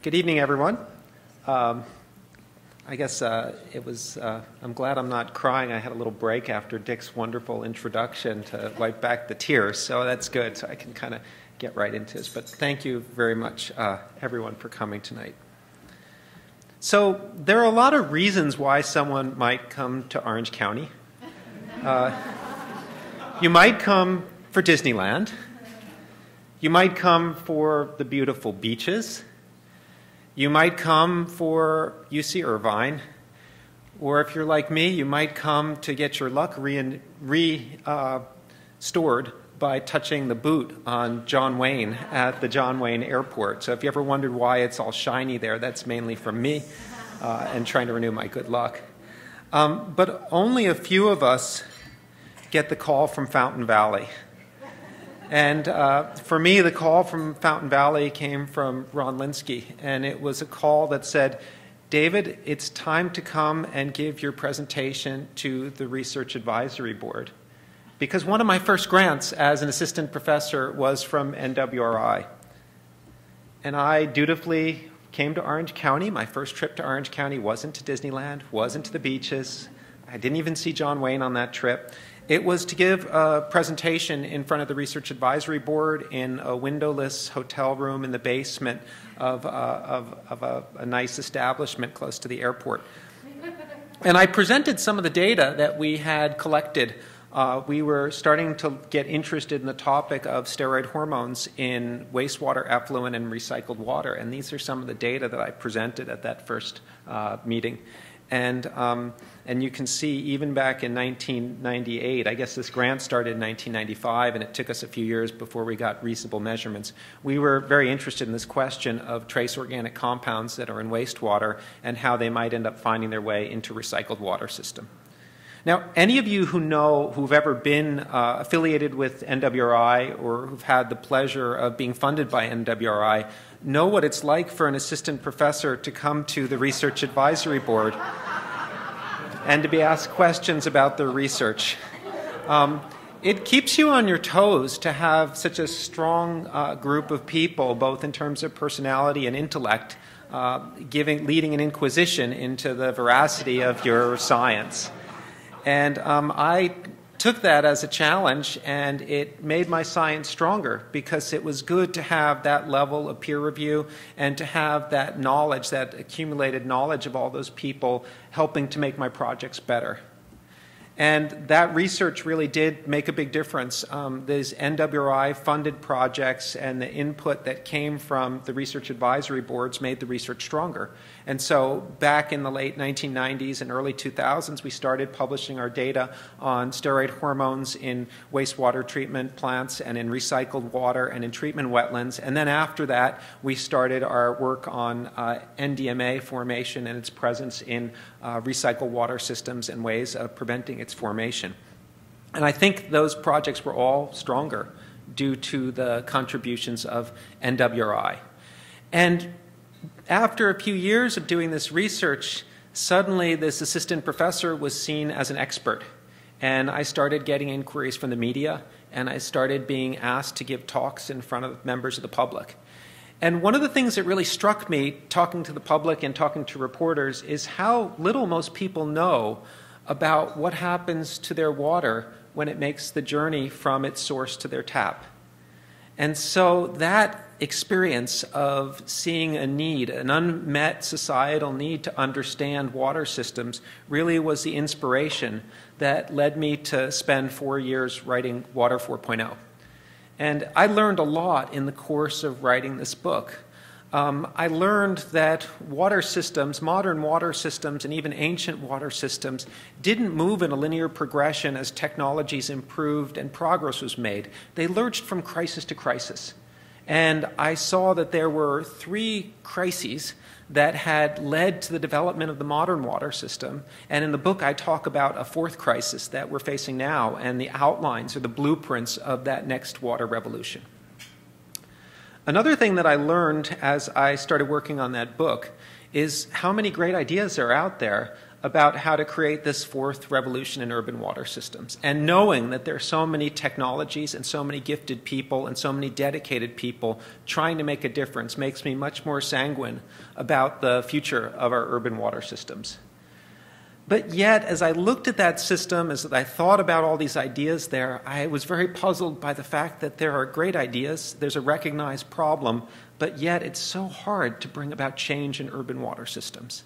Good evening, everyone. Um, I guess uh, it was, uh, I'm glad I'm not crying. I had a little break after Dick's wonderful introduction to wipe back the tears, so that's good. So I can kind of get right into this. But thank you very much, uh, everyone, for coming tonight. So there are a lot of reasons why someone might come to Orange County. Uh, you might come for Disneyland. You might come for the beautiful beaches. You might come for UC Irvine. Or if you're like me, you might come to get your luck restored re, uh, by touching the boot on John Wayne at the John Wayne Airport. So if you ever wondered why it's all shiny there, that's mainly from me uh, and trying to renew my good luck. Um, but only a few of us get the call from Fountain Valley. And uh, for me, the call from Fountain Valley came from Ron Linsky, and it was a call that said, David, it's time to come and give your presentation to the Research Advisory Board. Because one of my first grants as an assistant professor was from NWRI. And I dutifully came to Orange County. My first trip to Orange County wasn't to Disneyland, wasn't to the beaches. I didn't even see John Wayne on that trip. It was to give a presentation in front of the Research Advisory Board in a windowless hotel room in the basement of, uh, of, of a, a nice establishment close to the airport. And I presented some of the data that we had collected. Uh, we were starting to get interested in the topic of steroid hormones in wastewater effluent and recycled water. And these are some of the data that I presented at that first uh, meeting. And um, and you can see even back in 1998, I guess this grant started in 1995 and it took us a few years before we got reasonable measurements. We were very interested in this question of trace organic compounds that are in wastewater and how they might end up finding their way into recycled water system. Now, any of you who know, who've ever been uh, affiliated with NWRI or who've had the pleasure of being funded by NWRI know what it's like for an assistant professor to come to the Research Advisory Board and to be asked questions about their research. Um, it keeps you on your toes to have such a strong uh, group of people, both in terms of personality and intellect, uh, giving, leading an inquisition into the veracity of your science. And um, I took that as a challenge and it made my science stronger because it was good to have that level of peer review and to have that knowledge, that accumulated knowledge of all those people helping to make my projects better. And that research really did make a big difference. Um, these NWRI funded projects and the input that came from the research advisory boards made the research stronger. And so back in the late 1990s and early 2000s, we started publishing our data on steroid hormones in wastewater treatment plants and in recycled water and in treatment wetlands. And then after that, we started our work on uh, NDMA formation and its presence in uh, recycled water systems and ways of preventing its formation. And I think those projects were all stronger due to the contributions of NWRI. And after a few years of doing this research, suddenly this assistant professor was seen as an expert. And I started getting inquiries from the media, and I started being asked to give talks in front of members of the public. And one of the things that really struck me talking to the public and talking to reporters is how little most people know about what happens to their water when it makes the journey from its source to their tap. And so that experience of seeing a need, an unmet societal need to understand water systems, really was the inspiration that led me to spend four years writing Water 4.0. And I learned a lot in the course of writing this book. Um, I learned that water systems, modern water systems, and even ancient water systems didn't move in a linear progression as technologies improved and progress was made. They lurched from crisis to crisis. And I saw that there were three crises that had led to the development of the modern water system. And in the book, I talk about a fourth crisis that we're facing now and the outlines or the blueprints of that next water revolution. Another thing that I learned as I started working on that book is how many great ideas are out there about how to create this fourth revolution in urban water systems. And knowing that there are so many technologies and so many gifted people and so many dedicated people trying to make a difference makes me much more sanguine about the future of our urban water systems. But yet, as I looked at that system, as I thought about all these ideas there, I was very puzzled by the fact that there are great ideas, there's a recognized problem, but yet it's so hard to bring about change in urban water systems.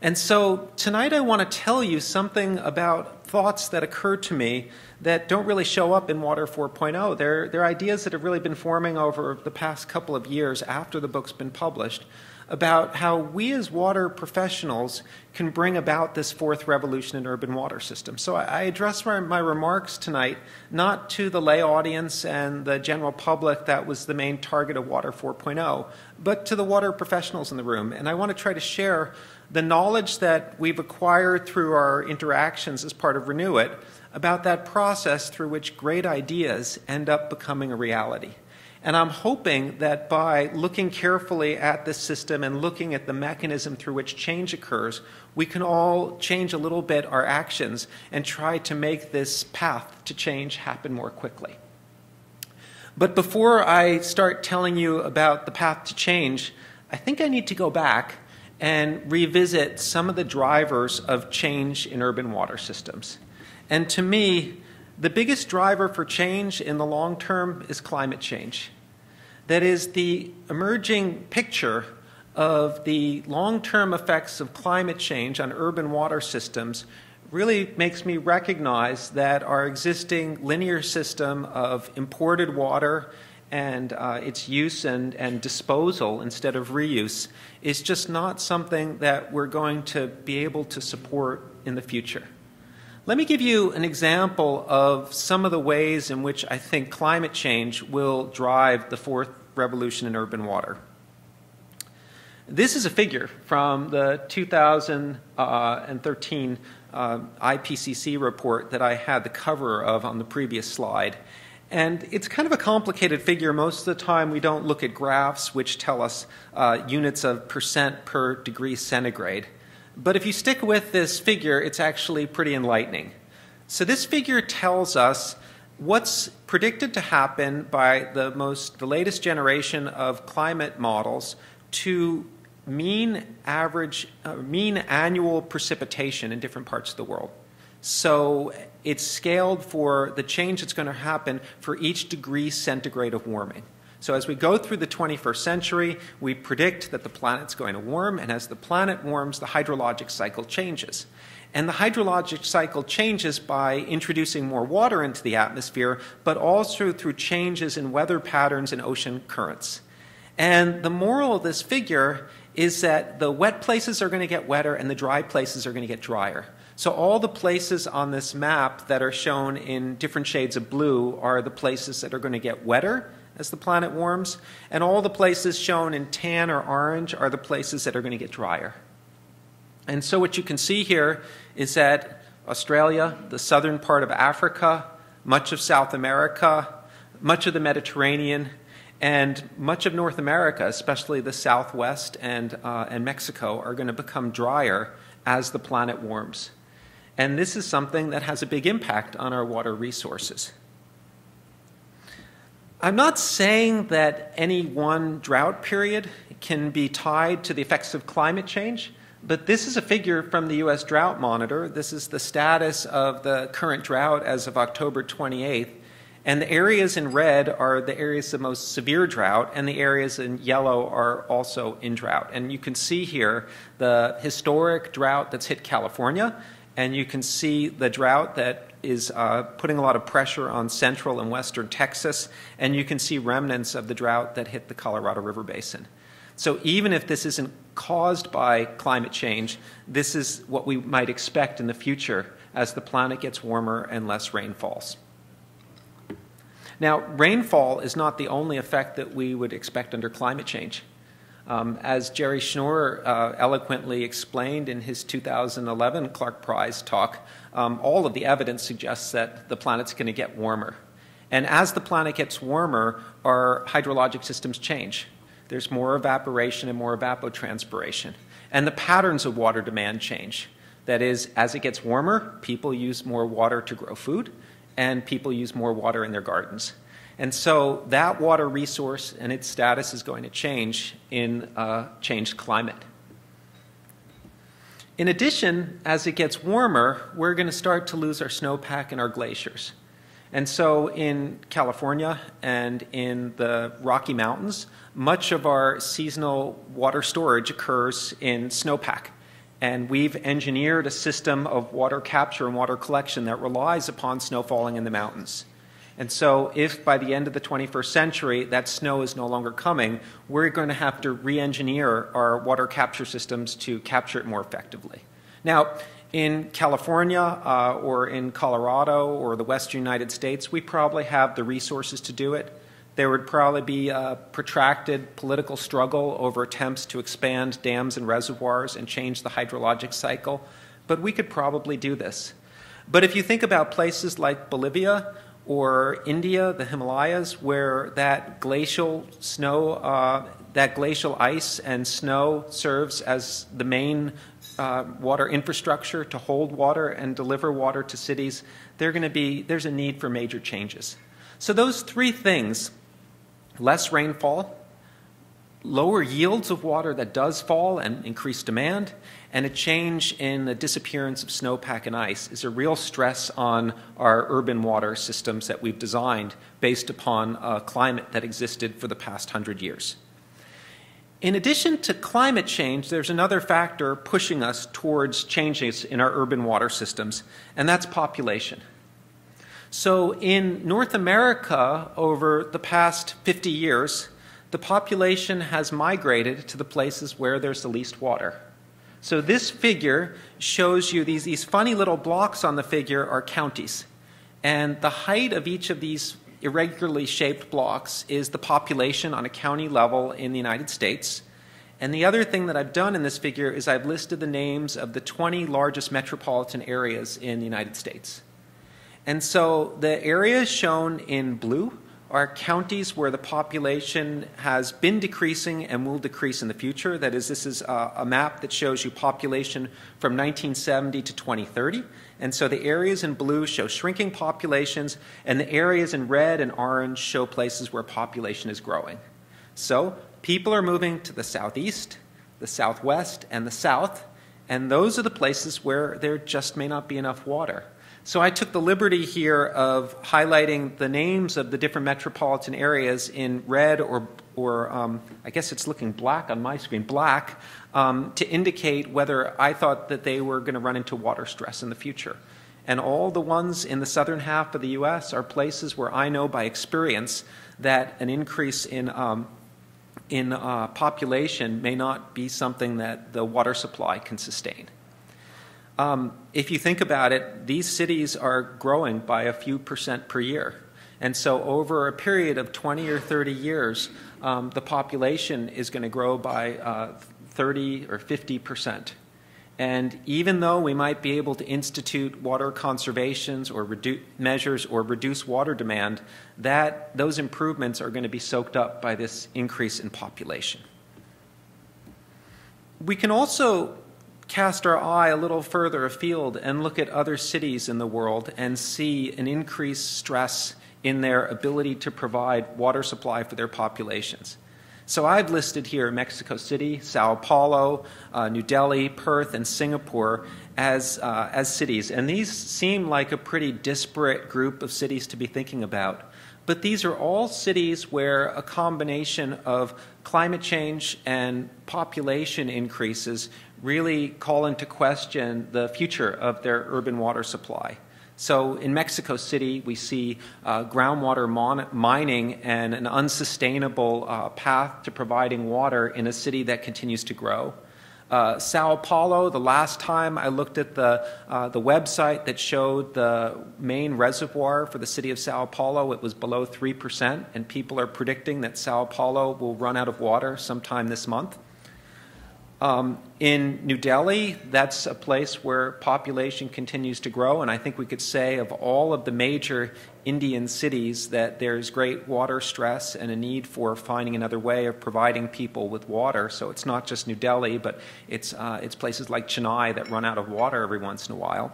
And so tonight I want to tell you something about thoughts that occurred to me that don't really show up in Water 4.0. They're, they're ideas that have really been forming over the past couple of years after the book's been published about how we as water professionals can bring about this fourth revolution in urban water systems. So I address my, my, remarks tonight not to the lay audience and the general public that was the main target of Water 4.0, but to the water professionals in the room. And I want to try to share the knowledge that we've acquired through our interactions as part of Renew It about that process through which great ideas end up becoming a reality. And I'm hoping that by looking carefully at this system and looking at the mechanism through which change occurs, we can all change a little bit our actions and try to make this path to change happen more quickly. But before I start telling you about the path to change, I think I need to go back and revisit some of the drivers of change in urban water systems. And to me, the biggest driver for change in the long term is climate change. That is, the emerging picture of the long term effects of climate change on urban water systems really makes me recognize that our existing linear system of imported water and uh, its use and, and disposal instead of reuse is just not something that we're going to be able to support in the future. Let me give you an example of some of the ways in which I think climate change will drive the fourth revolution in urban water. This is a figure from the 2013 uh, IPCC report that I had the cover of on the previous slide. And it's kind of a complicated figure. Most of the time, we don't look at graphs which tell us uh, units of percent per degree centigrade. But if you stick with this figure, it's actually pretty enlightening. So this figure tells us what's predicted to happen by the most the latest generation of climate models to mean average uh, mean annual precipitation in different parts of the world. So it's scaled for the change that's going to happen for each degree centigrade of warming. So as we go through the 21st century, we predict that the planet's going to warm, and as the planet warms, the hydrologic cycle changes. And the hydrologic cycle changes by introducing more water into the atmosphere, but also through changes in weather patterns and ocean currents. And the moral of this figure is that the wet places are going to get wetter and the dry places are going to get drier. So all the places on this map that are shown in different shades of blue are the places that are going to get wetter as the planet warms, and all the places shown in tan or orange are the places that are going to get drier. And so what you can see here is that Australia, the southern part of Africa, much of South America, much of the Mediterranean, and much of North America, especially the Southwest and, uh, and Mexico, are going to become drier as the planet warms. And this is something that has a big impact on our water resources. I'm not saying that any one drought period can be tied to the effects of climate change, but this is a figure from the U.S. Drought Monitor. This is the status of the current drought as of October 28th. And the areas in red are the areas of most severe drought, and the areas in yellow are also in drought. And you can see here the historic drought that's hit California and you can see the drought that is uh, putting a lot of pressure on central and western Texas, and you can see remnants of the drought that hit the Colorado River Basin. So even if this isn't caused by climate change, this is what we might expect in the future as the planet gets warmer and less rain falls. Now, rainfall is not the only effect that we would expect under climate change. Um, as Jerry Schnoor uh, eloquently explained in his 2011 Clarke Prize talk, um, all of the evidence suggests that the planet's going to get warmer. And as the planet gets warmer, our hydrologic systems change. There's more evaporation and more evapotranspiration. And the patterns of water demand change. That is, as it gets warmer, people use more water to grow food, and people use more water in their gardens. And so that water resource and its status is going to change in a changed climate. In addition, as it gets warmer, we're going to start to lose our snowpack and our glaciers. And so in California and in the Rocky Mountains, much of our seasonal water storage occurs in snowpack. And we've engineered a system of water capture and water collection that relies upon snow falling in the mountains. And so, if by the end of the 21st century that snow is no longer coming, we're going to have to re engineer our water capture systems to capture it more effectively. Now, in California uh, or in Colorado or the western United States, we probably have the resources to do it. There would probably be a protracted political struggle over attempts to expand dams and reservoirs and change the hydrologic cycle, but we could probably do this. But if you think about places like Bolivia or India, the Himalayas, where that glacial snow, uh, that glacial ice and snow serves as the main uh, water infrastructure to hold water and deliver water to cities, going to be, there's a need for major changes. So those three things less rainfall, lower yields of water that does fall and increased demand, and a change in the disappearance of snowpack and ice is a real stress on our urban water systems that we've designed based upon a climate that existed for the past hundred years. In addition to climate change, there's another factor pushing us towards changes in our urban water systems, and that's population. So in North America, over the past 50 years, the population has migrated to the places where there's the least water. So this figure shows you these, these funny little blocks on the figure are counties. And the height of each of these irregularly shaped blocks is the population on a county level in the United States. And the other thing that I've done in this figure is I've listed the names of the 20 largest metropolitan areas in the United States. And so the areas shown in blue are counties where the population has been decreasing and will decrease in the future. That is, this is a, a, map that shows you population from 1970 to 2030. And so the areas in blue show shrinking populations, and the areas in red and orange show places where population is growing. So people are moving to the southeast, the southwest, and the south, and those are the places where there just may not be enough water. So I took the liberty here of highlighting the names of the different metropolitan areas in red or, or um, I guess it's looking black on my screen, black, um, to indicate whether I thought that they were going to run into water stress in the future. And all the ones in the southern half of the U.S. are places where I know by experience that an increase in um, in uh, population may not be something that the water supply can sustain. Um, if you think about it, these cities are growing by a few percent per year. And so, over a period of 20 or 30 years, um, the population is going to grow by uh, 30 or 50 percent. And even though we might be able to institute water conservations or measures or reduce water demand, that those improvements are going to be soaked up by this increase in population. We can also cast our eye a little further afield and look at other cities in the world and see an increased stress in their ability to provide water supply for their populations. So I've listed here Mexico City, Sao Paulo, uh, New Delhi, Perth, and Singapore as, uh, as cities. And these seem like a pretty disparate group of cities to be thinking about. But these are all cities where a combination of climate change and population increases really call into question the future of their urban water supply. So in Mexico City, we see uh, groundwater mining and an unsustainable uh, path to providing water in a city that continues to grow. Uh, Sao Paulo, the last time I looked at the, uh, the website that showed the main reservoir for the city of Sao Paulo, it was below 3%, and people are predicting that Sao Paulo will run out of water sometime this month. Um, in New Delhi, that's a place where population continues to grow, and I think we could say of all of the major Indian cities that there's great water stress and a need for finding another way of providing people with water. So it's not just New Delhi, but it's, uh, it's places like Chennai that run out of water every once in a while.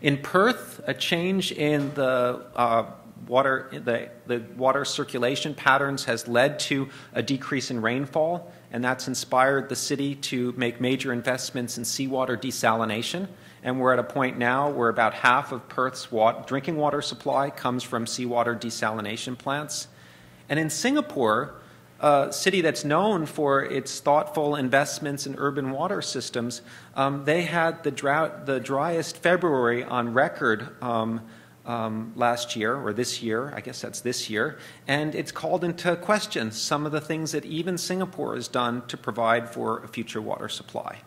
In Perth, a change in the uh, water, the, the water circulation patterns has led to a decrease in rainfall and that's inspired the city to make major investments in seawater desalination. And we're at a point now where about half of Perth's water, drinking water supply comes from seawater desalination plants. And in Singapore, a city that's known for its thoughtful investments in urban water systems, um, they had the, drought, the driest February on record. Um, um, last year, or this year, I guess that's this year, and it's called into question some of the things that even Singapore has done to provide for a future water supply.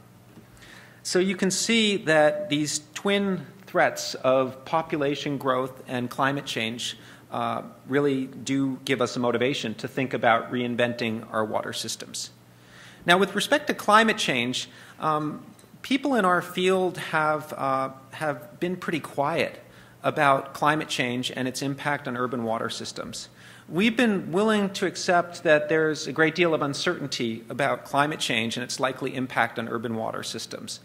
So you can see that these twin threats of population growth and climate change uh, really do give us a motivation to think about reinventing our water systems. Now, with respect to climate change, um, people in our field have, uh, have been pretty quiet about climate change and its impact on urban water systems. We've been willing to accept that there's a great deal of uncertainty about climate change and its likely impact on urban water systems.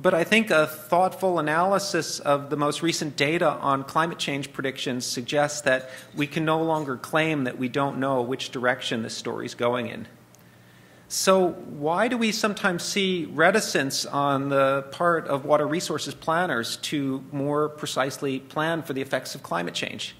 But I think a thoughtful analysis of the most recent data on climate change predictions suggests that we can no longer claim that we don't know which direction this story is going in. So, why do we sometimes see reticence on the part of water resources planners to more precisely plan for the effects of climate change?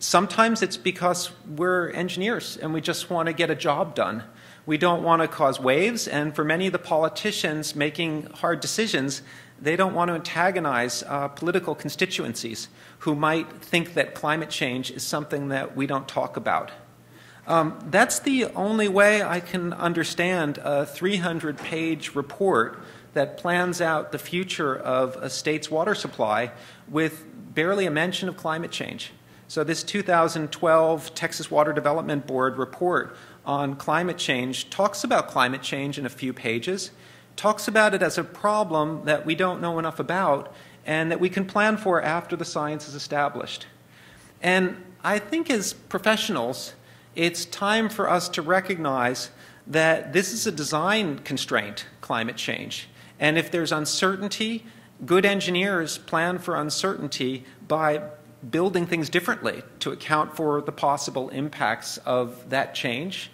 Sometimes it's because we're engineers and we just want to get a job done. We don't want to cause waves, and for many of the politicians making hard decisions, they don't want to antagonize uh, political constituencies who might think that climate change is something that we don't talk about. Um, that's the only way I can understand a 300 page report that plans out the future of a state's water supply with barely a mention of climate change. So, this 2012 Texas Water Development Board report on climate change talks about climate change in a few pages, talks about it as a problem that we don't know enough about and that we can plan for after the science is established. And I think as professionals, it's time for us to recognize that this is a design constraint, climate change. And if there's uncertainty, good engineers plan for uncertainty by building things differently to account for the possible impacts of that change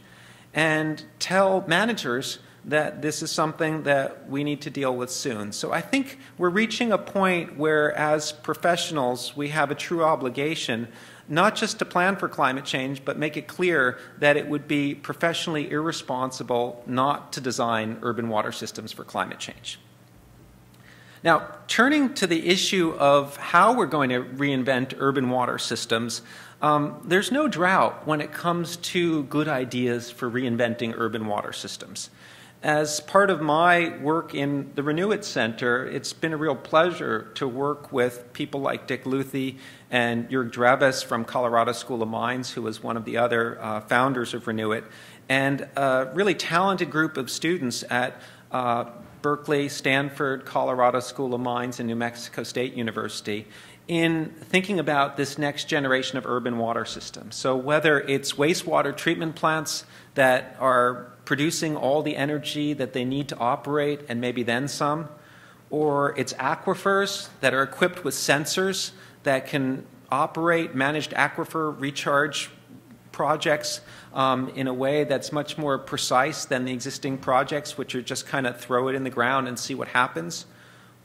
and tell managers that this is something that we need to deal with soon. So I think we're reaching a point where, as professionals, we have a true obligation not just to plan for climate change, but make it clear that it would be professionally irresponsible not to design urban water systems for climate change. Now, turning to the issue of how we're going to reinvent urban water systems, um, there's no drought when it comes to good ideas for reinventing urban water systems. As part of my work in the Renew-It Center, it's been a real pleasure to work with people like Dick Luthy and Jörg Drewes from Colorado School of Mines, who was one of the other uh, founders of Renew-It, and a really talented group of students at uh, Berkeley, Stanford, Colorado School of Mines, and New Mexico State University in thinking about this next generation of urban water systems. So, whether it's wastewater treatment plants that are producing all the energy that they need to operate and maybe then some, or it's aquifers that are equipped with sensors that can operate managed aquifer recharge projects um, in a way that's much more precise than the existing projects, which are just kind of throw it in the ground and see what happens.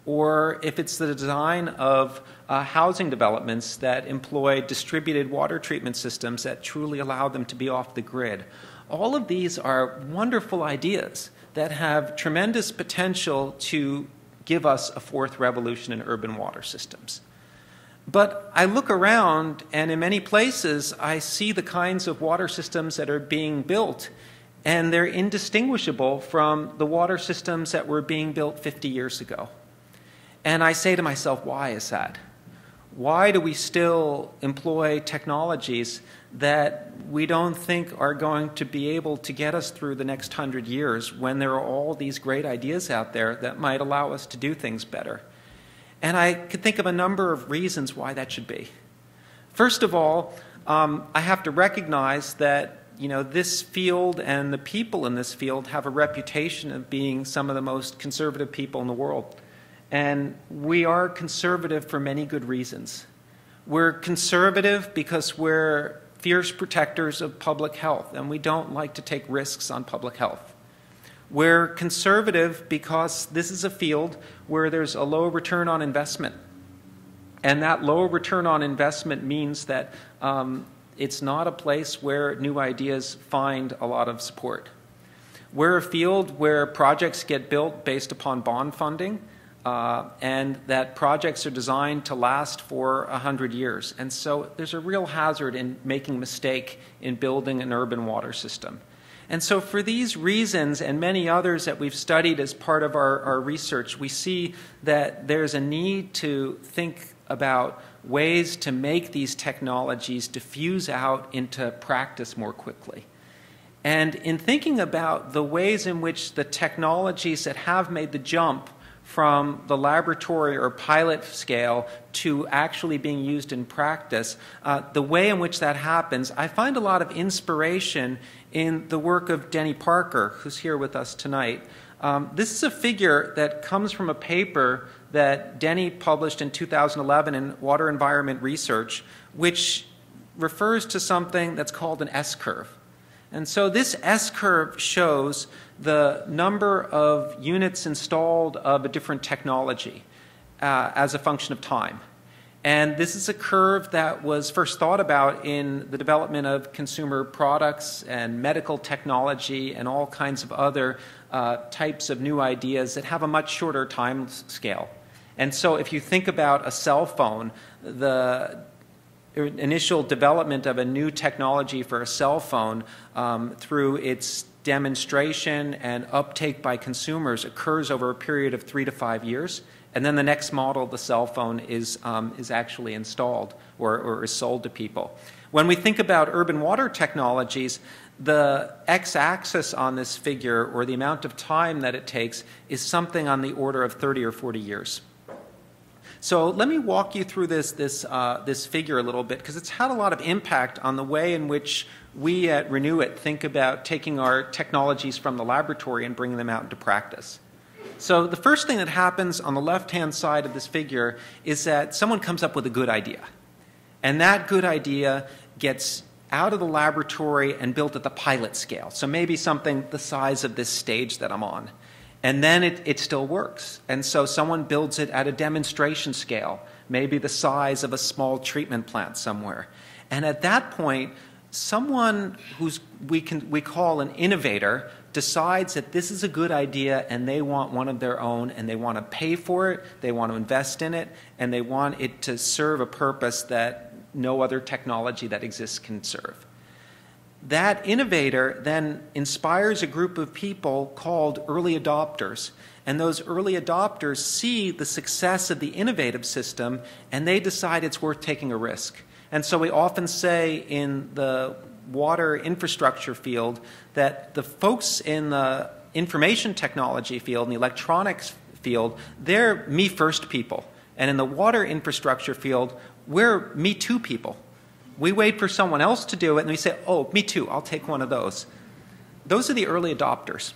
Or if it's the design of uh, housing developments that employ distributed water treatment systems that truly allow them to be off the grid. All of these are wonderful ideas that have tremendous potential to give us a fourth revolution in urban water systems. But I look around, and in many places, I see the kinds of water systems that are being built, and they're indistinguishable from the water systems that were being built 50 years ago. And I say to myself, why is that? Why do we still employ technologies that we don't think are going to be able to get us through the next hundred years when there are all these great ideas out there that might allow us to do things better? And I could think of a number of reasons why that should be. First of all, um, I have to recognize that you know, this field and the people in this field have a reputation of being some of the most conservative people in the world. And we are conservative for many good reasons. We're conservative because we're fierce protectors of public health, and we don't like to take risks on public health. We're conservative because this is a field where there's a low return on investment. And that low return on investment means that um, it's not a place where new ideas find a lot of support. We're a field where projects get built based upon bond funding, uh, and that projects are designed to last for 100 years. And so there's a real hazard in making a mistake in building an urban water system. And so, for these reasons and many others that we've studied as part of our, our research, we see that there's a need to think about ways to make these technologies diffuse out into practice more quickly. And in thinking about the ways in which the technologies that have made the jump from the laboratory or pilot scale to actually being used in practice, uh, the way in which that happens, I find a lot of inspiration in the work of Denny Parker, who's here with us tonight. Um, this is a figure that comes from a paper that Denny published in 2011 in Water Environment Research, which refers to something that's called an S curve. And so this S curve shows the number of units installed of a different technology uh, as a function of time. And this is a curve that was first thought about in the development of consumer products and medical technology and all kinds of other uh, types of new ideas that have a much shorter time scale. And so if you think about a cell phone, the initial development of a new technology for a cell phone um, through its demonstration and uptake by consumers occurs over a period of three to five years. And then the next model the cell phone is, um, is actually installed or, or is sold to people. When we think about urban water technologies, the x axis on this figure, or the amount of time that it takes, is something on the order of 30 or 40 years. So let me walk you through this, this, uh, this figure a little bit because it's had a lot of impact on the way in which we at Renew-It think about taking our technologies from the laboratory and bringing them out into practice. So the first thing that happens on the left-hand side of this figure is that someone comes up with a good idea. And that good idea gets out of the laboratory and built at the pilot scale. So maybe something the size of this stage that I'm on. And then it, it still works. And so someone builds it at a demonstration scale, maybe the size of a small treatment plant somewhere. And at that point, someone who's we can we call an innovator decides that this is a good idea and they want one of their own and they want to pay for it, they want to invest in it, and they want it to serve a purpose that no other technology that exists can serve that innovator then inspires a group of people called early adopters. And those early adopters see the success of the innovative system and they decide it's worth taking a risk. And so we often say in the water infrastructure field that the folks in the information technology field and the electronics field, they're me first people. And in the water infrastructure field, we're me too people. We wait for someone else to do it, and we say, oh, me too, I'll take one of those. Those are the early adopters.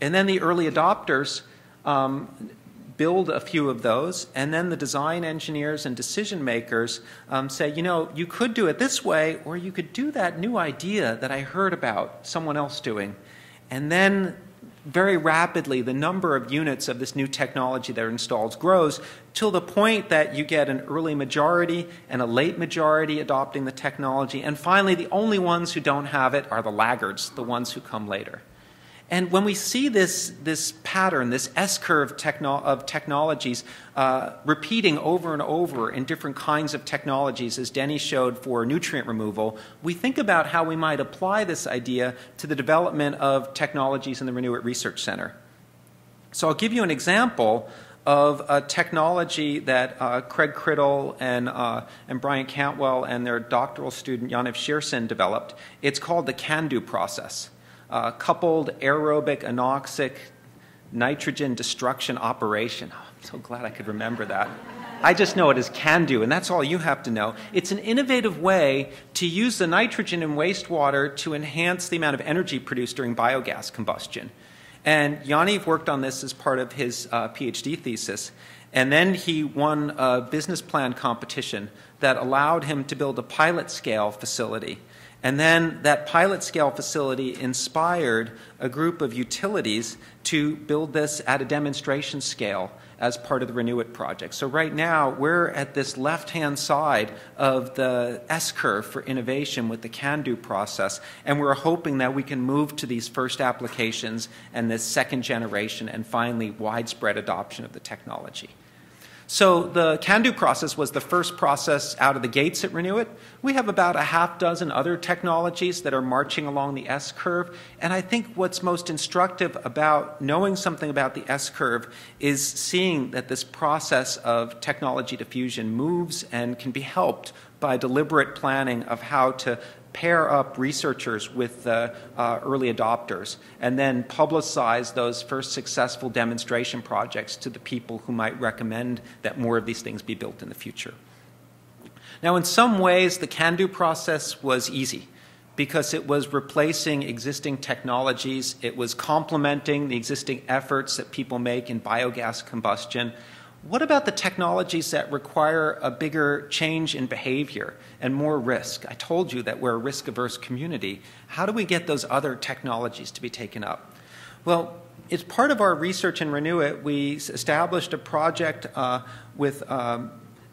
And then the early adopters um, build a few of those, and then the design engineers and decision makers um, say, you know, you could do it this way, or you could do that new idea that I heard about someone else doing. And then very rapidly the number of units of this new technology that are installed grows till the point that you get an early majority and a late majority adopting the technology. And finally, the only ones who don't have it are the laggards, the ones who come later. And when we see this, this pattern, this S curve techno of technologies uh, repeating over and over in different kinds of technologies, as Denny showed for nutrient removal, we think about how we might apply this idea to the development of technologies in the Renew-It Research Center. So I'll give you an example of a technology that uh, Craig Criddle and, uh, and Brian Cantwell and their doctoral student Yaniv Scherson developed. It's called the CANDO process, uh, coupled aerobic anoxic nitrogen destruction operation. Oh, I'm so glad I could remember that. I just know it as CANDO, and that's all you have to know. It's an innovative way to use the nitrogen in wastewater to enhance the amount of energy produced during biogas combustion. And Yaniv worked on this as part of his uh, PhD thesis. And then he won a business plan competition that allowed him to build a pilot scale facility. And then that pilot scale facility inspired a group of utilities to build this at a demonstration scale as part of the Renew-It project. So right now, we're at this left-hand side of the S-curve for innovation with the CANDO process, and we're hoping that we can move to these first applications and this second generation and finally widespread adoption of the technology. So the CANDO process was the first process out of the gates at Renew-It. We have about a half dozen other technologies that are marching along the S-curve. And I think what's most instructive about knowing something about the S-curve is seeing that this process of technology diffusion moves and can be helped by deliberate planning of how to pair up researchers with the uh, early adopters and then publicize those first successful demonstration projects to the people who might recommend that more of these things be built in the future. Now, in some ways, the can-do process was easy because it was replacing existing technologies, it was complementing the existing efforts that people make in biogas combustion, what about the technologies that require a bigger change in behavior and more risk? I told you that we're a risk averse community. How do we get those other technologies to be taken up? Well, it's part of our research in Renew It. We established a project uh, with um,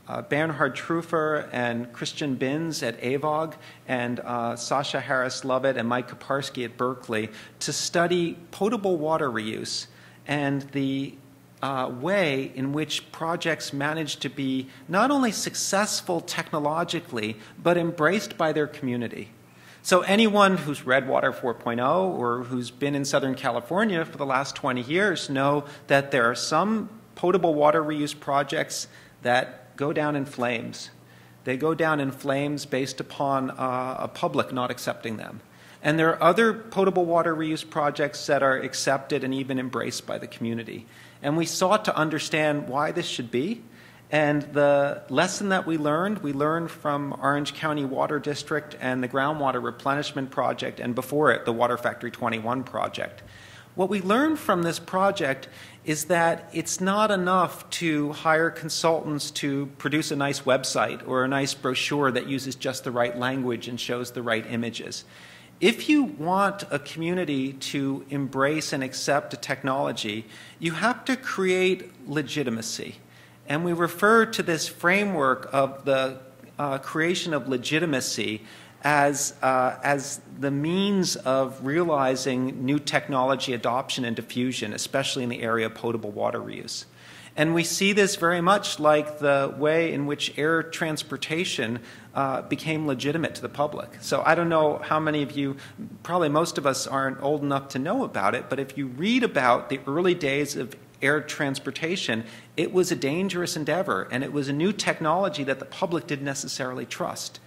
uh, Bernhard Truffer and Christian Binz at Eawag and uh, Sasha Harris Lovett and Mike Kiparsky at Berkeley to study potable water reuse and the uh, way in which projects manage to be not only successful technologically, but embraced by their community. So anyone who's read Water 4.0 or who's been in Southern California for the last 20 years know that there are some potable water reuse projects that go down in flames. They go down in flames based upon uh, a public not accepting them. And there are other potable water reuse projects that are accepted and even embraced by the community. And we sought to understand why this should be. And the lesson that we learned, we learned from Orange County Water District and the Groundwater Replenishment Project, and before it, the Water Factory 21 project. What we learned from this project is that it's not enough to hire consultants to produce a nice website or a nice brochure that uses just the right language and shows the right images. If you want a community to embrace and accept a technology, you have to create legitimacy. And we refer to this framework of the uh, creation of legitimacy as, uh, as the means of realizing new technology adoption and diffusion, especially in the area of potable water reuse. And we see this very much like the way in which air transportation uh, became legitimate to the public. So I don't know how many of you, probably most of us aren't old enough to know about it, but if you read about the early days of air transportation, it was a dangerous endeavor and it was a new technology that the public didn't necessarily trust.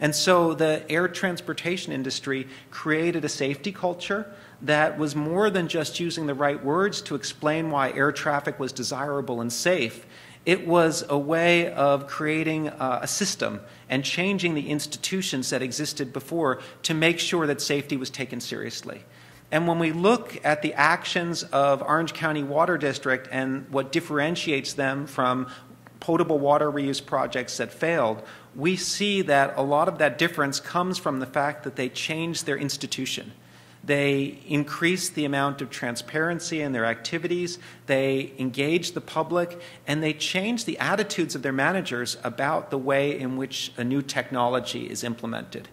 And so the air transportation industry created a safety culture that was more than just using the right words to explain why air traffic was desirable and safe. It was a way of creating uh, a system and changing the institutions that existed before to make sure that safety was taken seriously. And when we look at the actions of Orange County Water District and what differentiates them from potable water reuse projects that failed, we see that a lot of that difference comes from the fact that they changed their institution. They increase the amount of transparency in their activities. They engage the public, and they change the attitudes of their managers about the way in which a new technology is implemented.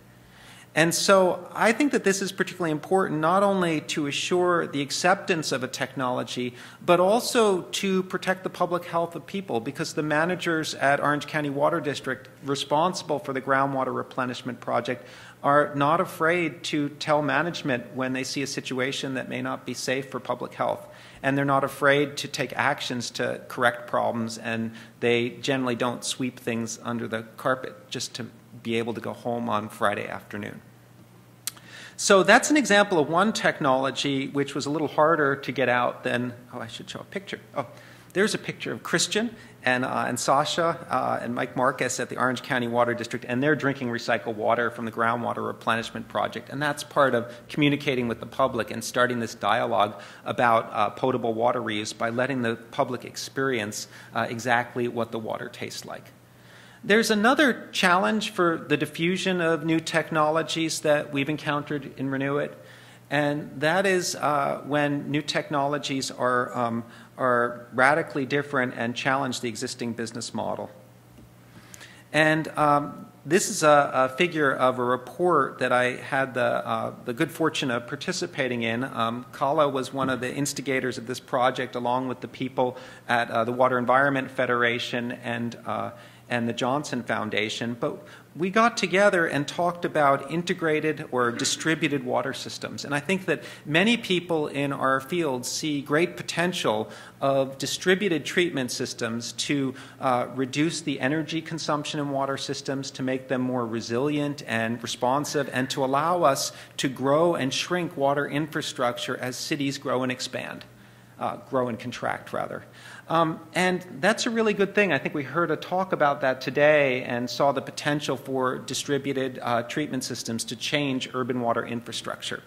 And so I think that this is particularly important not only to assure the acceptance of a technology, but also to protect the public health of people because the managers at Orange County Water District responsible for the groundwater replenishment project are not afraid to tell management when they see a situation that may not be safe for public health. And they're not afraid to take actions to correct problems, and they generally don't sweep things under the carpet just to be able to go home on Friday afternoon. So that's an example of one technology which was a little harder to get out than, oh, I should show a picture. Oh, there's a picture of Christian and, uh, and Sasha uh, and Mike Markus at the Orange County Water District, and they're drinking recycled water from the groundwater replenishment project. And that's part of communicating with the public and starting this dialogue about uh, potable water reuse by letting the public experience uh, exactly what the water tastes like. There's another challenge for the diffusion of new technologies that we've encountered in Renew-It, and that is uh, when new technologies are, um, are radically different and challenge the existing business model. And um, this is a, a, figure of a report that I had the, uh, the good fortune of participating in. Um, Kala was one of the instigators of this project, along with the people at uh, the Water Environment Federation and uh, and the Johnson Foundation, but we got together and talked about integrated or distributed water systems. And I think that many people in our field see great potential of distributed treatment systems to uh, reduce the energy consumption in water systems, to make them more resilient and responsive, and to allow us to grow and shrink water infrastructure as cities grow and expand, uh, grow and contract, rather. Um, and that's a really good thing. I think we heard a talk about that today and saw the potential for distributed uh, treatment systems to change urban water infrastructure.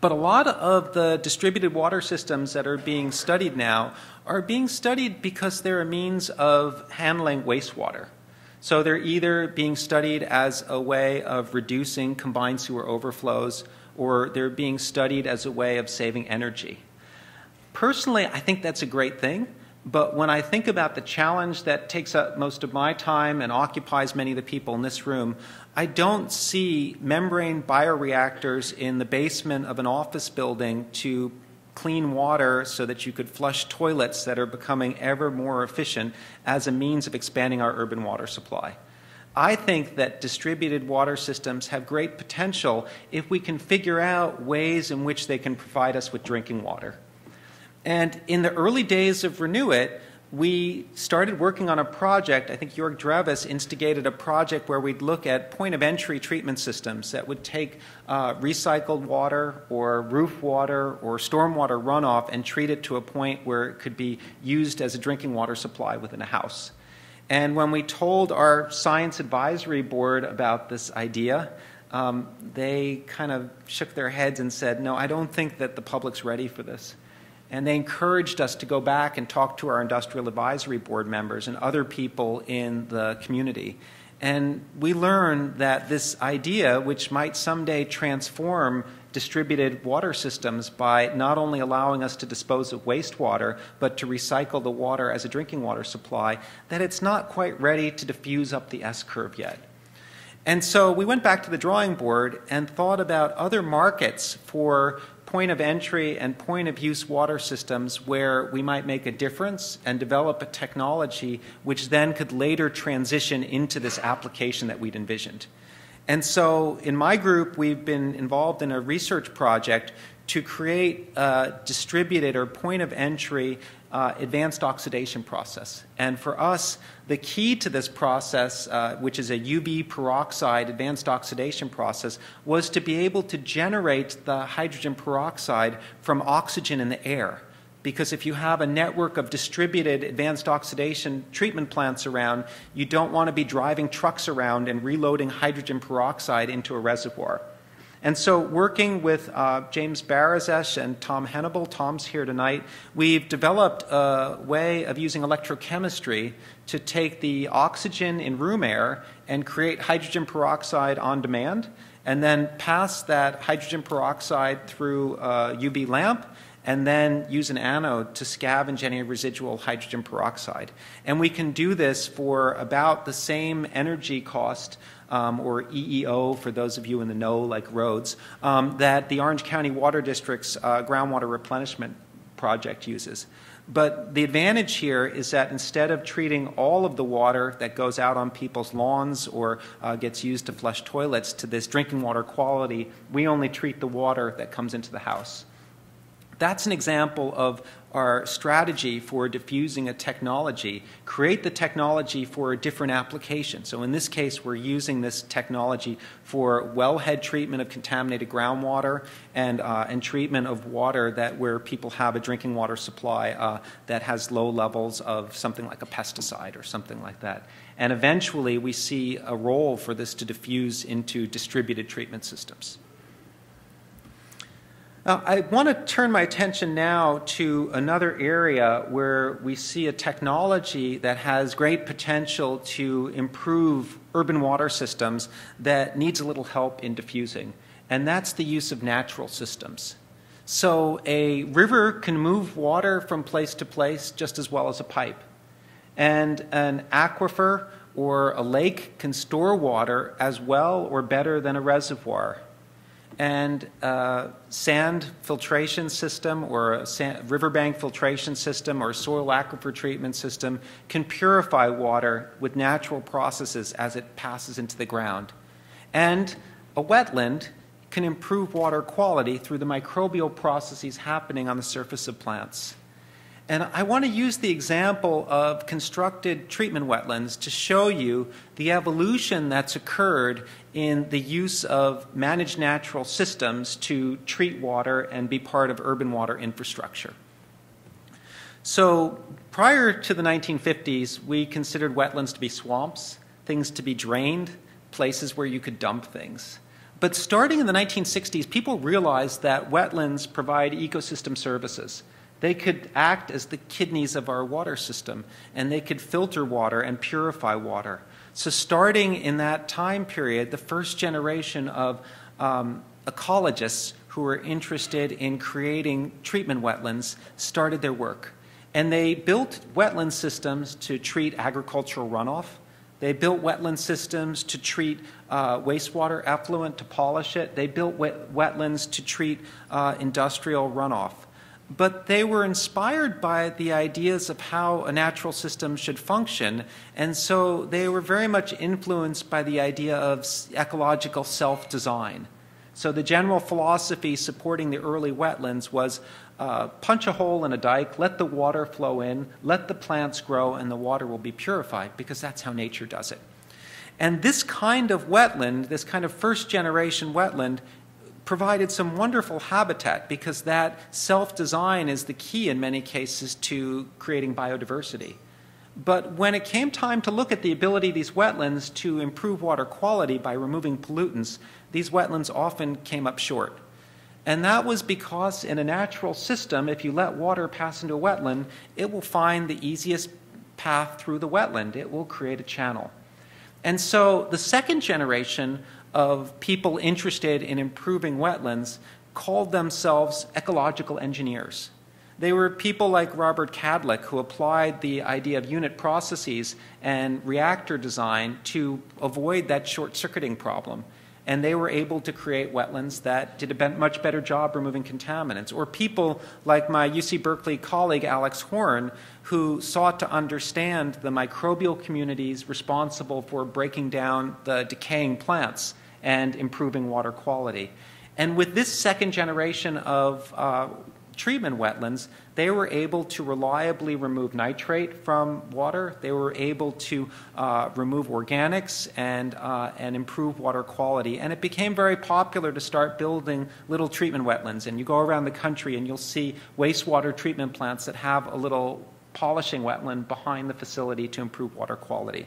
But a lot of the distributed water systems that are being studied now are being studied because they're a means of handling wastewater. So they're either being studied as a way of reducing combined sewer overflows or they're being studied as a way of saving energy. Personally, I think that's a great thing. But when I think about the challenge that takes up most of my time and occupies many of the people in this room, I don't see membrane bioreactors in the basement of an office building to clean water so that you could flush toilets that are becoming ever more efficient as a means of expanding our urban water supply. I think that distributed water systems have great potential if we can figure out ways in which they can provide us with drinking water. And in the early days of ReNUWIt, we started working on a project. I think Jörg Drewes instigated a project where we'd look at point of entry treatment systems that would take uh, recycled water or roof water or stormwater runoff and treat it to a point where it could be used as a drinking water supply within a house. And when we told our science advisory board about this idea, um, they kind of shook their heads and said, No, I don't think that the public's ready for this. And they encouraged us to go back and talk to our industrial advisory board members and other people in the community. And we learned that this idea, which might someday transform distributed water systems by not only allowing us to dispose of wastewater, but to recycle the water as a drinking water supply, that it's not quite ready to diffuse up the S curve yet. And so we went back to the drawing board and thought about other markets for point of entry and point of use water systems where we might make a difference and develop a technology which then could later transition into this application that we'd envisioned. And so in my group, we've been involved in a research project to create a distributed or point of entry uh, advanced oxidation process. And for us, the key to this process, uh, which is a UV peroxide advanced oxidation process, was to be able to generate the hydrogen peroxide from oxygen in the air. Because if you have a network of distributed advanced oxidation treatment plants around, you don't want to be driving trucks around and reloading hydrogen peroxide into a reservoir. And so, working with uh, James Barazesh and Tom Hennebel, Tom's here tonight, we've developed a way of using electrochemistry to take the oxygen in room air and create hydrogen peroxide on demand, and then pass that hydrogen peroxide through a UV lamp and then use an anode to scavenge any residual hydrogen peroxide. And we can do this for about the same energy cost um, or EEO for those of you in the know, like Rhodes, um, that the Orange County Water District's uh, groundwater replenishment project uses. But the advantage here is that instead of treating all of the water that goes out on people's lawns or uh, gets used to flush toilets to this drinking water quality, we only treat the water that comes into the house. That's an example of our strategy for diffusing a technology, create the technology for a different application. So in this case, we're using this technology for wellhead treatment of contaminated groundwater and, uh, and treatment of water that where people have a drinking water supply uh, that has low levels of something like a pesticide or something like that. And eventually, we see a role for this to diffuse into distributed treatment systems. Now, I want to turn my attention now to another area where we see a technology that has great potential to improve urban water systems that needs a little help in diffusing, and that's the use of natural systems. So, a river can move water from place to place just as well as a pipe, and an aquifer or a lake can store water as well or better than a reservoir and a sand filtration system or a sand, riverbank filtration system or soil aquifer treatment system can purify water with natural processes as it passes into the ground. And a wetland can improve water quality through the microbial processes happening on the surface of plants. And I want to use the example of constructed treatment wetlands to show you the evolution that's occurred in the use of managed natural systems to treat water and be part of urban water infrastructure. So, prior to the 1950s, we considered wetlands to be swamps, things to be drained, places where you could dump things. But starting in the 1960s, people realized that wetlands provide ecosystem services. They could act as the kidneys of our water system, and they could filter water and purify water. So, starting in that time period, the first generation of um, ecologists who were interested in creating treatment wetlands started their work. And they built wetland systems to treat agricultural runoff. They built wetland systems to treat uh, wastewater effluent, to polish it. They built wet- wetlands to treat uh, industrial runoff but they were inspired by the ideas of how a natural system should function, and so they were very much influenced by the idea of ecological self design. So, the general philosophy supporting the early wetlands was uh, punch a hole in a dike, let the water flow in, let the plants grow, and the water will be purified because that's how nature does it. And this kind of wetland, this kind of first generation wetland, provided some wonderful habitat because that self design is the key in many cases to creating biodiversity. But when it came time to look at the ability of these wetlands to improve water quality by removing pollutants, these wetlands often came up short. And that was because in a natural system, if you let water pass into a wetland, it will find the easiest path through the wetland. It will create a channel. And so the second generation of people interested in improving wetlands called themselves ecological engineers. They were people like Robert Kadlec who applied the idea of unit processes and reactor design to avoid that short circuiting problem. And they were able to create wetlands that did a much better job removing contaminants. Or people like my UC Berkeley colleague Alex Horne, who sought to understand the microbial communities responsible for breaking down the decaying plants and improving water quality. And with this second generation of uh, treatment wetlands, they were able to reliably remove nitrate from water. They were able to uh, remove organics and, uh, and improve water quality. And it became very popular to start building little treatment wetlands. And you go around the country and you'll see wastewater treatment plants that have a little polishing wetland behind the facility to improve water quality.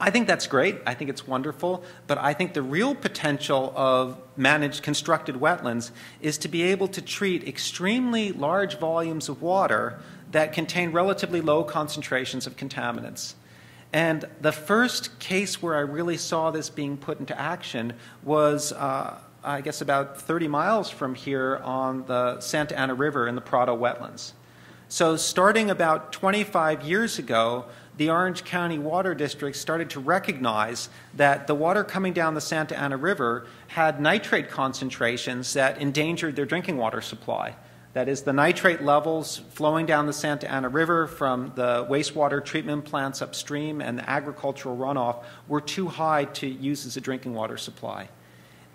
I think that's great. I think it's wonderful. But I think the real potential of managed constructed wetlands is to be able to treat extremely large volumes of water that contain relatively low concentrations of contaminants. And the first case where I really saw this being put into action was uh, I guess, about 30 miles from here on the Santa Ana River in the Prado wetlands. So, starting about 25 years ago, the Orange County Water District started to recognize that the water coming down the Santa Ana River had nitrate concentrations that endangered their drinking water supply. That is, the nitrate levels flowing down the Santa Ana River from the wastewater treatment plants upstream and the agricultural runoff were too high to use as a drinking water supply.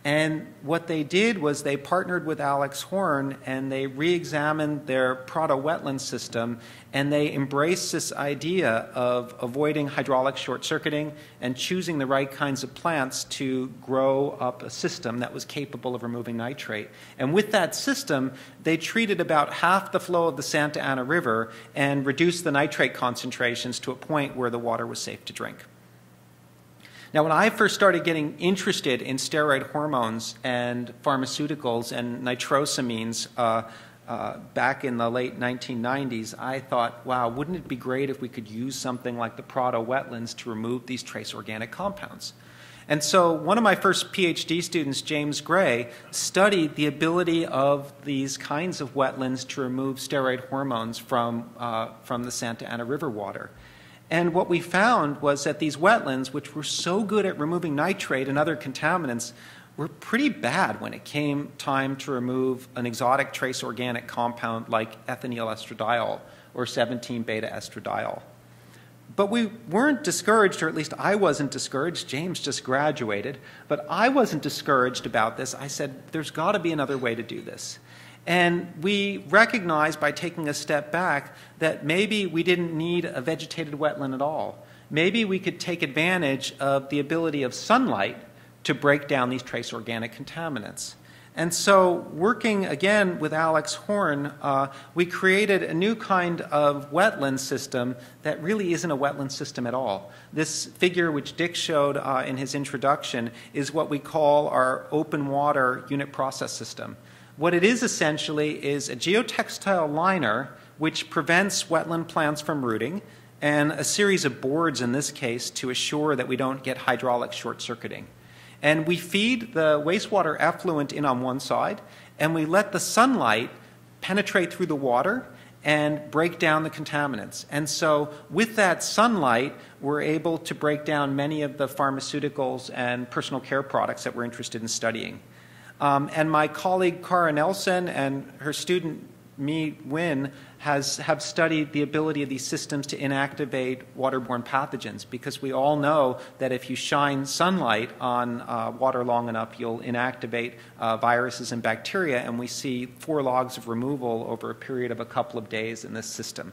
And what they did was they partnered with Alex Horne and they re examined their Prado wetland system and they embraced this idea of avoiding hydraulic short circuiting and choosing the right kinds of plants to grow up a system that was capable of removing nitrate. And with that system, they treated about half the flow of the Santa Ana River and reduced the nitrate concentrations to a point where the water was safe to drink. Now, when I first started getting interested in steroid hormones and pharmaceuticals and nitrosamines uh, uh, back in the late 1990s, I thought, wow, wouldn't it be great if we could use something like the Prado wetlands to remove these trace organic compounds? And so, one of my first PhD students, James Gray, studied the ability of these kinds of wetlands to remove steroid hormones from, uh, from the Santa Ana River water. And what we found was that these wetlands, which were so good at removing nitrate and other contaminants, were pretty bad when it came time to remove an exotic trace organic compound like ethinyl estradiol or 17 beta estradiol. But we weren't discouraged, or at least I wasn't discouraged. James just graduated, but I wasn't discouraged about this. I said, there's got to be another way to do this. And we recognized by taking a step back that maybe we didn't need a vegetated wetland at all. Maybe we could take advantage of the ability of sunlight to break down these trace organic contaminants. And so, working again with Alex Horne, uh, we created a new kind of wetland system that really isn't a wetland system at all. This figure, which Dick showed uh, in his introduction, is what we call our open water unit process system. What it is essentially is a geotextile liner which prevents wetland plants from rooting, and a series of boards in this case to assure that we don't get hydraulic short circuiting. And we feed the wastewater effluent in on one side, and we let the sunlight penetrate through the water and break down the contaminants. And so, with that sunlight, we're able to break down many of the pharmaceuticals and personal care products that we're interested in studying. Um, and my colleague Kara Nelson and her student Mi Nguyen has have studied the ability of these systems to inactivate waterborne pathogens because we all know that if you shine sunlight on uh, water long enough, you'll inactivate uh, viruses and bacteria, and we see four logs of removal over a period of a couple of days in this system.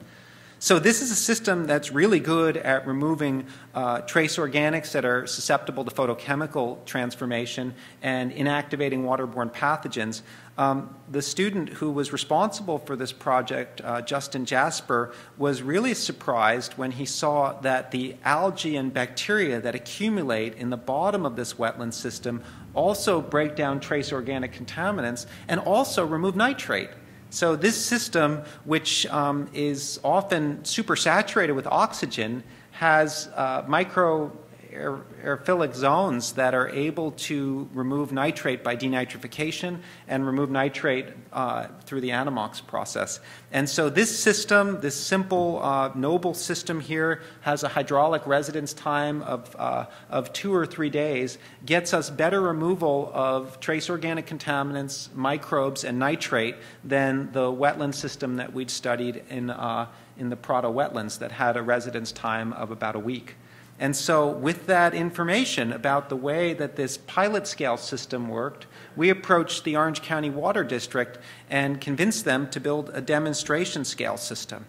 So, this is a system that's really good at removing uh, trace organics that are susceptible to photochemical transformation and inactivating waterborne pathogens. Um, the student who was responsible for this project, uh, Justin Jasper, was really surprised when he saw that the algae and bacteria that accumulate in the bottom of this wetland system also break down trace organic contaminants and also remove nitrate. So, this system, which um, is often supersaturated with oxygen, has uh, micro aerophilic zones that are able to remove nitrate by denitrification and remove nitrate uh, through the Anammox process. And so this system, this simple, uh, noble system here, has a hydraulic residence time of, uh, of two or three days, gets us better removal of trace organic contaminants, microbes, and nitrate than the wetland system that we'd studied in, uh, in the Prado wetlands that had a residence time of about a week. And so, with that information about the way that this pilot scale system worked, we approached the Orange County Water District and convinced them to build a demonstration scale system.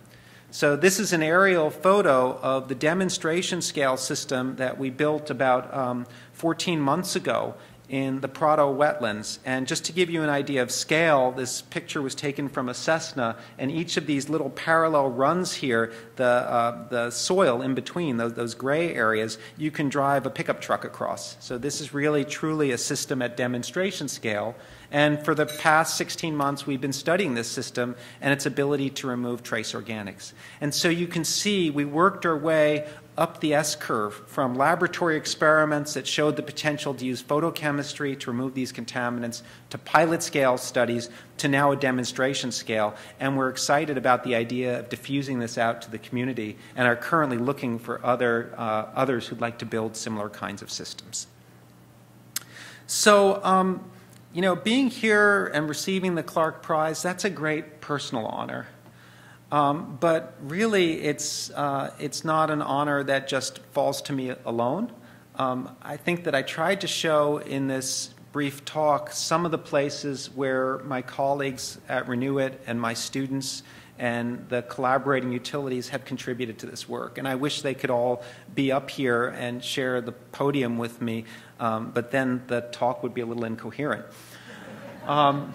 So, this is an aerial photo of the demonstration scale system that we built about um, 14 months ago in the Prado wetlands. And just to give you an idea of scale, this picture was taken from a Cessna, and each of these little parallel runs here, the, uh, the soil in between, those, those gray areas, you can drive a pickup truck across. So this is really truly a system at demonstration scale. And for the past 16 months, we've been studying this system and its ability to remove trace organics. And so you can see we worked our way up the S curve from laboratory experiments that showed the potential to use photochemistry to remove these contaminants to pilot scale studies to now a demonstration scale. And we're excited about the idea of diffusing this out to the community and are currently looking for other, uh, others who'd like to build similar kinds of systems. So, um, you know, being here and receiving the Clarke Prize, that's a great personal honor. Um, but really, it's, uh, it's not an honor that just falls to me alone. Um, I think that I tried to show in this brief talk some of the places where my colleagues at ReNUWIt and my students and the collaborating utilities have contributed to this work. And I wish they could all be up here and share the podium with me, um, but then the talk would be a little incoherent. Um,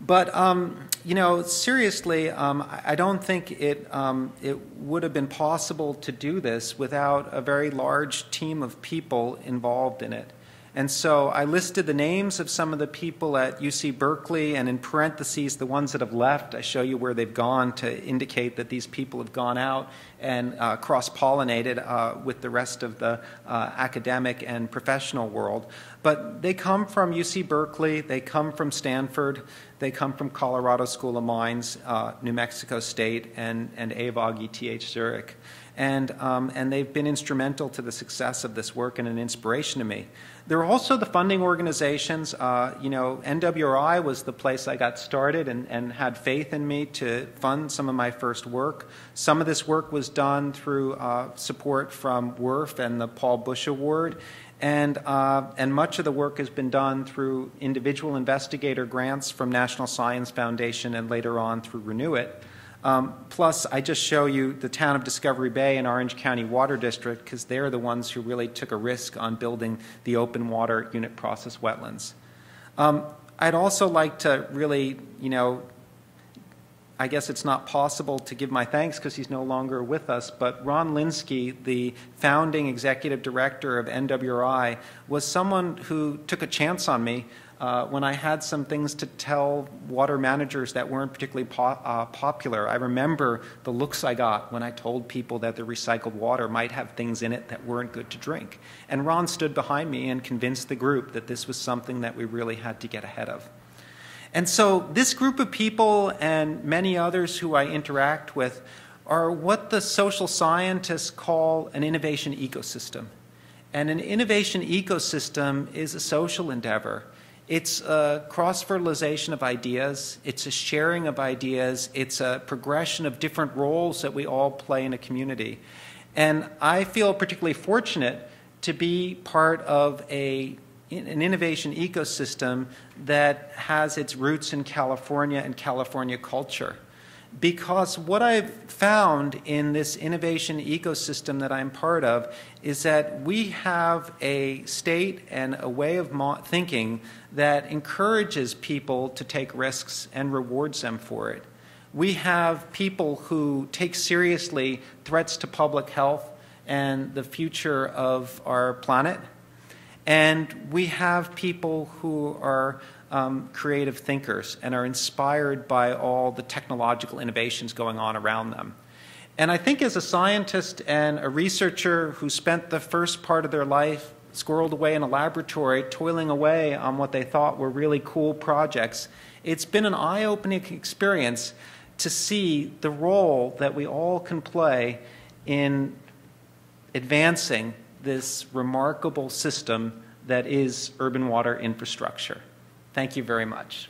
but um, you know, seriously, um, I don't think it um, it would have been possible to do this without a very large team of people involved in it. And so I listed the names of some of the people at UC Berkeley, and in parentheses, the ones that have left. I show you where they've gone to indicate that these people have gone out and uh, cross pollinated uh, with the rest of the uh, academic and professional world. But they come from UC Berkeley, they come from Stanford, they come from Colorado School of Mines, uh, New Mexico State, and, and Eawag ETH Zurich. And, um, and they've been instrumental to the success of this work and an inspiration to me. There are also the funding organizations. Uh, you know, NWRI was the place I got started and, and had faith in me to fund some of my first work. Some of this work was done through uh, support from WRF and the Paul Busch Award. And, uh, and much of the work has been done through individual investigator grants from National Science Foundation and later on through ReNUWIt. Um, plus, I just show you the town of Discovery Bay and Orange County Water District because they're the ones who really took a risk on building the open water unit process wetlands. Um, I'd also like to really, you know, I guess it's not possible to give my thanks because he's no longer with us, but Ron Linsky, the founding executive director of NWRI, was someone who took a chance on me uh, when I had some things to tell water managers that weren't particularly po uh, popular. I remember the looks I got when I told people that the recycled water might have things in it that weren't good to drink. And Ron stood behind me and convinced the group that this was something that we really had to get ahead of. And so this group of people and many others who I interact with are what the social scientists call an innovation ecosystem. And an innovation ecosystem is a social endeavor. It's a cross fertilization of ideas, it's a sharing of ideas, it's a progression of different roles that we all play in a community. And I feel particularly fortunate to be part of a, an innovation ecosystem that has its roots in California and California culture because what I've found in this innovation ecosystem that I'm part of is that we have a state and a way of thinking that encourages people to take risks and rewards them for it. We have people who take seriously threats to public health and the future of our planet. And we have people who are um, creative thinkers and are inspired by all the technological innovations going on around them. And I think as a scientist and a researcher who spent the first part of their life squirreled away in a laboratory, toiling away on what they thought were really cool projects, it's been an eye opening experience to see the role that we all can play in advancing this remarkable system that is urban water infrastructure. Thank you very much.